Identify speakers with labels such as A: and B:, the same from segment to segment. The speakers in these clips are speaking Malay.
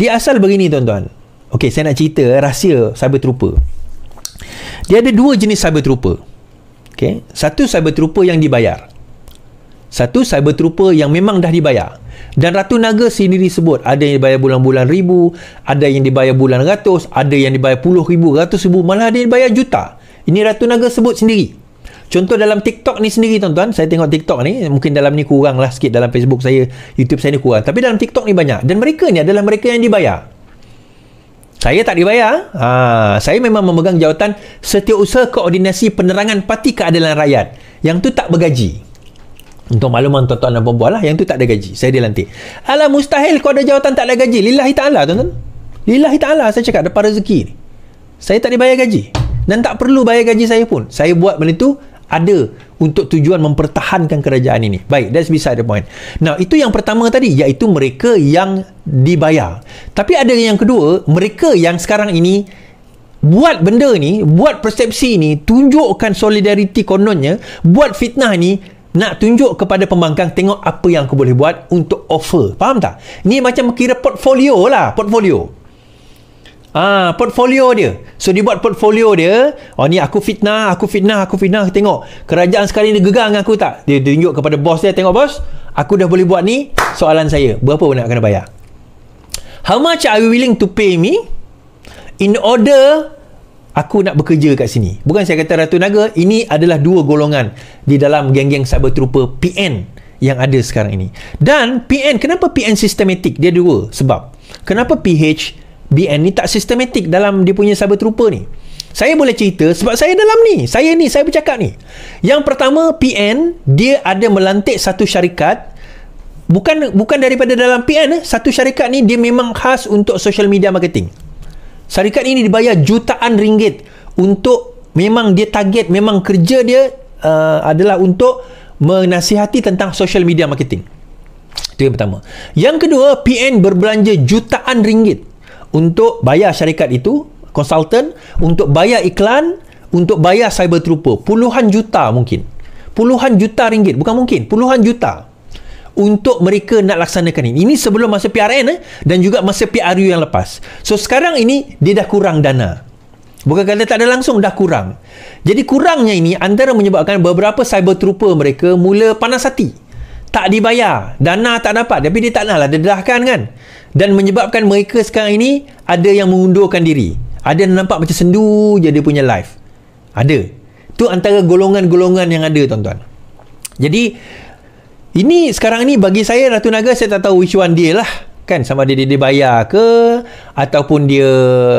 A: Dia asal begini tuan-tuan. Okey, saya nak cerita rahsia cyber trooper. Dia ada dua jenis cyber trooper. Okey, satu cyber trooper yang dibayar. Satu cyber trooper yang memang dah dibayar. Dan Ratu Naga sendiri sebut ada yang dibayar bulan-bulan ribu, ada yang dibayar bulan ratus, ada yang dibayar puluh ribu, ratus ribu, malah ada yang dibayar juta. Ini Ratu Naga sebut sendiri. Contoh dalam TikTok ni sendiri tuan-tuan, saya tengok TikTok ni, mungkin dalam ni kurang lah sikit dalam Facebook saya, YouTube saya ni kurang. Tapi dalam TikTok ni banyak. Dan mereka ni adalah mereka yang dibayar. Saya tak dibayar. Ha, saya memang memegang jawatan Setiausaha Koordinasi Penerangan Parti Keadilan Rakyat. Yang tu tak bergaji. Untuk makluman tuan-tuan dan perempuan lah, yang tu tak ada gaji. Saya dilantik. Alah mustahil kau ada jawatan tak ada gaji. Lillahi ta'ala tuan-tuan. Lillahi ta'ala saya cakap depan rezeki ni. Saya tak dibayar gaji. Dan tak perlu bayar gaji saya pun. Saya buat benda tu ada untuk tujuan mempertahankan kerajaan ini. Baik, that's beside the point. Now, itu yang pertama tadi, iaitu mereka yang dibayar. Tapi ada yang kedua, mereka yang sekarang ini buat benda ni, buat persepsi ni, tunjukkan solidariti kononnya, buat fitnah ni, nak tunjuk kepada pembangkang tengok apa yang aku boleh buat untuk offer. Faham tak? Ni macam kira portfolio lah, portfolio. Ah, portfolio dia. So dia buat portfolio dia. Oh ni aku fitnah, aku fitnah, aku fitnah. Tengok kerajaan sekarang ni gegar dengan aku tak? Dia tunjuk kepada bos dia, tengok bos, aku dah boleh buat ni. Soalan saya, berapa nak kena bayar? How much are you willing to pay me in order aku nak bekerja kat sini? Bukan saya kata Ratu Naga, ini adalah dua golongan di dalam geng-geng cyber trooper PN yang ada sekarang ini. Dan PN, kenapa PN sistematik? Dia dua sebab. Kenapa PH BN ni tak sistematik dalam dia punya cyber trooper ni. Saya boleh cerita sebab saya dalam ni. Saya ni, saya bercakap ni. Yang pertama, PN, dia ada melantik satu syarikat. Bukan bukan daripada dalam PN, eh. satu syarikat ni dia memang khas untuk social media marketing. Syarikat ini dibayar jutaan ringgit untuk memang dia target, memang kerja dia uh, adalah untuk menasihati tentang social media marketing. Itu yang pertama. Yang kedua, PN berbelanja jutaan ringgit untuk bayar syarikat itu konsultan untuk bayar iklan untuk bayar cyber trooper. Puluhan juta mungkin. Puluhan juta ringgit. Bukan mungkin. Puluhan juta. Untuk mereka nak laksanakan ini. Ini sebelum masa PRN eh, dan juga masa PRU yang lepas. So sekarang ini dia dah kurang dana. Bukan kata tak ada langsung dah kurang. Jadi kurangnya ini antara menyebabkan beberapa cyber trooper mereka mula panas hati. Tak dibayar. Dana tak dapat. Tapi dia tak nak lah. Dedahkan kan dan menyebabkan mereka sekarang ini ada yang mengundurkan diri. Ada yang nampak macam sendu je dia punya life. Ada. Tu antara golongan-golongan yang ada tuan-tuan. Jadi ini sekarang ni bagi saya Ratu Naga saya tak tahu which one dia lah. Kan sama ada dia, dia bayar ke ataupun dia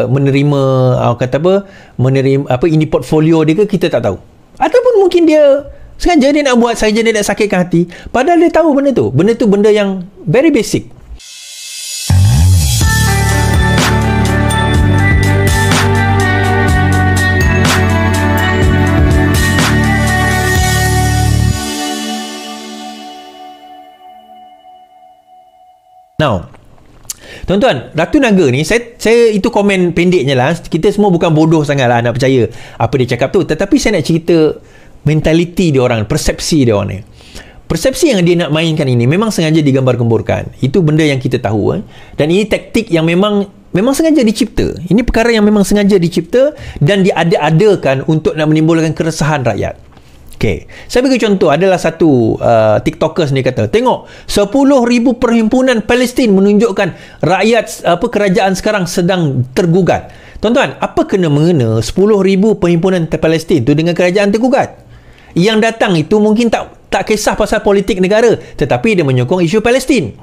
A: menerima uh, kata apa menerima apa ini portfolio dia ke kita tak tahu. Ataupun mungkin dia sengaja dia nak buat saja dia nak sakitkan hati. Padahal dia tahu benda tu. Benda tu benda yang very basic Now, Tuan-tuan, Ratu Naga ni saya saya itu komen pendeknya lah. Kita semua bukan bodoh sangat lah nak percaya apa dia cakap tu. Tetapi saya nak cerita mentaliti dia orang, persepsi dia orang ni. Persepsi yang dia nak mainkan ini memang sengaja digambar-gemburkan. Itu benda yang kita tahu. Eh. Dan ini taktik yang memang memang sengaja dicipta. Ini perkara yang memang sengaja dicipta dan diada-adakan untuk nak menimbulkan keresahan rakyat. Okay. Saya bagi contoh adalah satu uh, TikToker ni kata, tengok 10,000 perhimpunan Palestin menunjukkan rakyat apa kerajaan sekarang sedang tergugat. Tuan-tuan, apa kena mengena 10,000 perhimpunan Palestin tu dengan kerajaan tergugat? Yang datang itu mungkin tak tak kisah pasal politik negara, tetapi dia menyokong isu Palestin.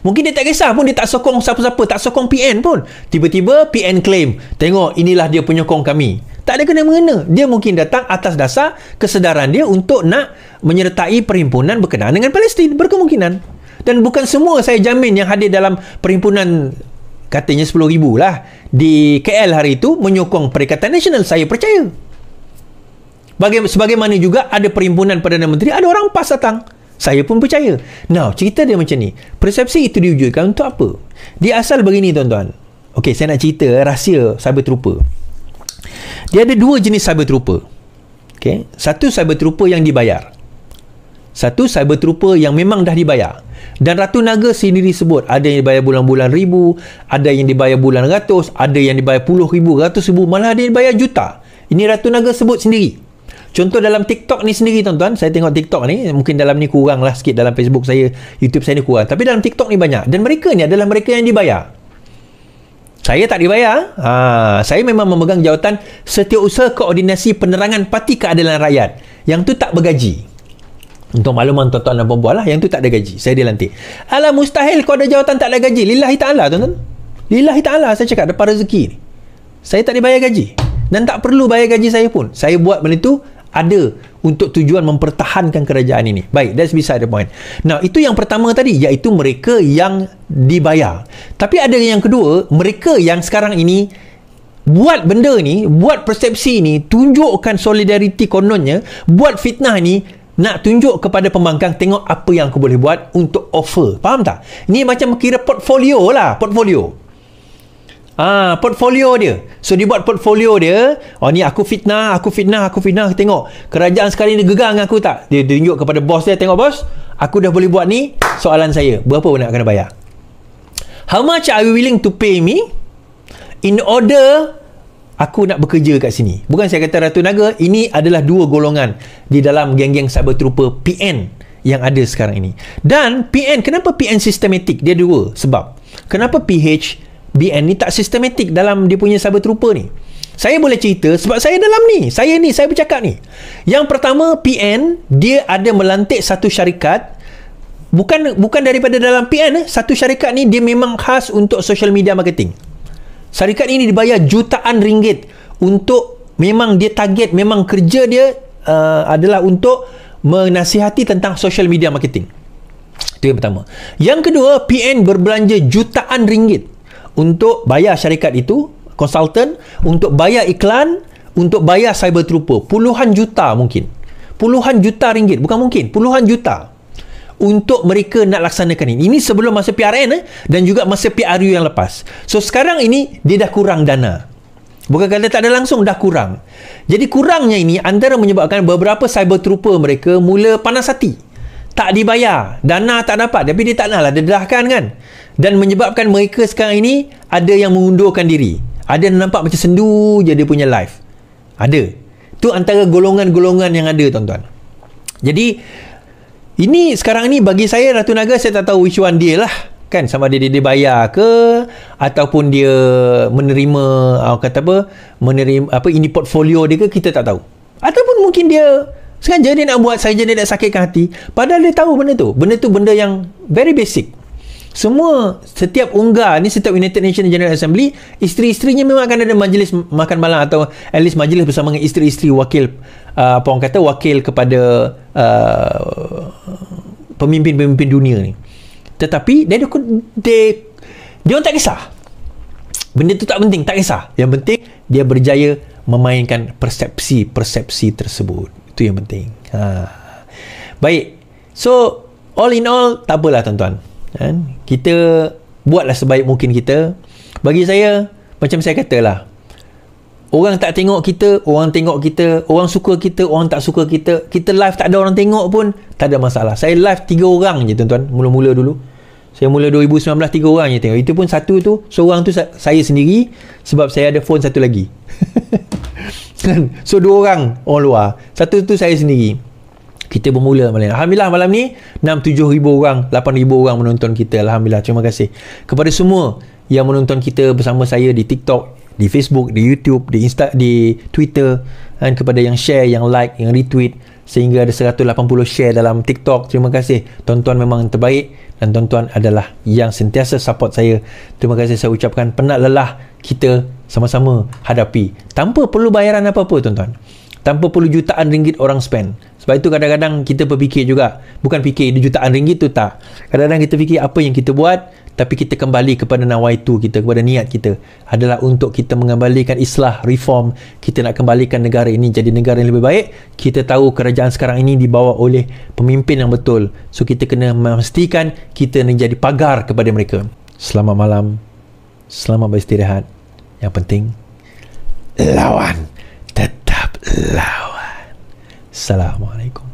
A: Mungkin dia tak kisah pun dia tak sokong siapa-siapa, tak sokong PN pun. Tiba-tiba PN claim, tengok inilah dia penyokong kami. Tak ada kena mengena. Dia mungkin datang atas dasar kesedaran dia untuk nak menyertai perhimpunan berkenaan dengan Palestin. Berkemungkinan. Dan bukan semua saya jamin yang hadir dalam perhimpunan katanya 10 ribu lah di KL hari itu menyokong Perikatan Nasional. Saya percaya. Baga- sebagaimana juga ada perhimpunan Perdana Menteri, ada orang PAS datang. Saya pun percaya. Now, cerita dia macam ni. Persepsi itu diwujudkan untuk apa? Dia asal begini tuan-tuan. Okey, saya nak cerita rahsia cyber trooper. Dia ada dua jenis cyber trooper. Okay. Satu cyber trooper yang dibayar. Satu cyber trooper yang memang dah dibayar. Dan Ratu Naga sendiri sebut ada yang dibayar bulan-bulan ribu, ada yang dibayar bulan ratus, ada yang dibayar puluh ribu, ratus ribu, malah ada yang dibayar juta. Ini Ratu Naga sebut sendiri. Contoh dalam TikTok ni sendiri tuan-tuan, saya tengok TikTok ni, mungkin dalam ni kurang lah sikit dalam Facebook saya, YouTube saya ni kurang. Tapi dalam TikTok ni banyak. Dan mereka ni adalah mereka yang dibayar. Saya tak dibayar. Ha, saya memang memegang jawatan Setiausaha Koordinasi Penerangan Parti Keadilan Rakyat. Yang tu tak bergaji. Untuk makluman tuan-tuan dan perempuan lah, yang tu tak ada gaji. Saya dilantik. Alah mustahil kau ada jawatan tak ada gaji. Lillahi ta'ala tuan-tuan. Lillahi ta'ala saya cakap depan rezeki ni. Saya tak dibayar gaji. Dan tak perlu bayar gaji saya pun. Saya buat benda tu ada untuk tujuan mempertahankan kerajaan ini. Baik, that's beside the point. Now, itu yang pertama tadi, iaitu mereka yang dibayar. Tapi ada yang kedua, mereka yang sekarang ini buat benda ni, buat persepsi ni, tunjukkan solidariti kononnya, buat fitnah ni, nak tunjuk kepada pembangkang tengok apa yang aku boleh buat untuk offer. Faham tak? Ini macam kira portfolio lah, portfolio. Ah, portfolio dia. So dia buat portfolio dia. Oh ni aku fitnah, aku fitnah, aku fitnah. Tengok, kerajaan sekali ni gegang aku tak? Dia tunjuk kepada bos dia, tengok bos, aku dah boleh buat ni. Soalan saya, berapa nak kena bayar? How much are you willing to pay me in order aku nak bekerja kat sini? Bukan saya kata Ratu Naga, ini adalah dua golongan di dalam geng-geng cyber trooper PN yang ada sekarang ini. Dan PN, kenapa PN sistematik? Dia dua sebab. Kenapa PH BN ni tak sistematik dalam dia punya saber trooper ni. Saya boleh cerita sebab saya dalam ni. Saya ni, saya bercakap ni. Yang pertama, PN, dia ada melantik satu syarikat. Bukan bukan daripada dalam PN, eh. satu syarikat ni dia memang khas untuk social media marketing. Syarikat ini dibayar jutaan ringgit untuk memang dia target, memang kerja dia uh, adalah untuk menasihati tentang social media marketing. Itu yang pertama. Yang kedua, PN berbelanja jutaan ringgit untuk bayar syarikat itu konsultan untuk bayar iklan untuk bayar cyber trooper. Puluhan juta mungkin. Puluhan juta ringgit. Bukan mungkin. Puluhan juta untuk mereka nak laksanakan ini. Ini sebelum masa PRN eh, dan juga masa PRU yang lepas. So sekarang ini dia dah kurang dana. Bukan kata tak ada langsung dah kurang. Jadi kurangnya ini antara menyebabkan beberapa cyber trooper mereka mula panas hati. Tak dibayar. Dana tak dapat. Tapi dia tak nak lah. Dedahkan kan dan menyebabkan mereka sekarang ini ada yang mengundurkan diri. Ada yang nampak macam sendu je dia punya live ada. Tu antara golongan-golongan yang ada tuan-tuan. Jadi ini sekarang ni bagi saya Ratu Naga saya tak tahu which one dia lah. Kan sama dia, dia, dia bayar ke ataupun dia menerima uh, kata apa menerima apa ini portfolio dia ke kita tak tahu. Ataupun mungkin dia sengaja dia nak buat saja dia nak sakitkan hati. Padahal dia tahu benda tu. Benda tu benda yang very basic semua setiap unggah ni setiap United Nations General Assembly isteri-isterinya memang akan ada majlis makan malam atau at least majlis bersama dengan isteri-isteri wakil uh, apa orang kata wakil kepada uh, pemimpin-pemimpin dunia ni. Tetapi dia dia dia orang tak kisah. Benda tu tak penting tak kisah. Yang penting dia berjaya memainkan persepsi-persepsi tersebut. Itu yang penting. Ha. baik. So all in all tak apalah tuan-tuan kan? kita buatlah sebaik mungkin kita. Bagi saya macam saya katalah orang tak tengok kita orang tengok kita orang suka kita orang tak suka kita kita live tak ada orang tengok pun tak ada masalah. Saya live tiga orang je tuan-tuan mula-mula dulu. Saya mula 2019 tiga orang je tengok. Itu pun satu tu seorang tu saya sendiri sebab saya ada phone satu lagi. Kan? so dua orang orang luar. Satu tu saya sendiri kita bermula malam Alhamdulillah malam ni 6-7 ribu orang 8 ribu orang menonton kita. Alhamdulillah terima kasih. Kepada semua yang menonton kita bersama saya di TikTok di Facebook, di YouTube, di Insta, di Twitter dan kepada yang share, yang like, yang retweet sehingga ada 180 share dalam TikTok. Terima kasih. Tuan-tuan memang terbaik dan tuan-tuan adalah yang sentiasa support saya. Terima kasih saya ucapkan penat lelah kita sama-sama hadapi. Tanpa perlu bayaran apa-apa tuan-tuan. Tanpa perlu jutaan ringgit orang spend sebab itu kadang-kadang kita berfikir juga bukan fikir jutaan ringgit tu tak. Kadang-kadang kita fikir apa yang kita buat tapi kita kembali kepada nawaitu kita kepada niat kita. Adalah untuk kita mengembalikan islah reform kita nak kembalikan negara ini jadi negara yang lebih baik. Kita tahu kerajaan sekarang ini dibawa oleh pemimpin yang betul. So kita kena memastikan kita menjadi pagar kepada mereka. Selamat malam. Selamat beristirahat. Yang penting lawan tetap lawan Assalamualaikum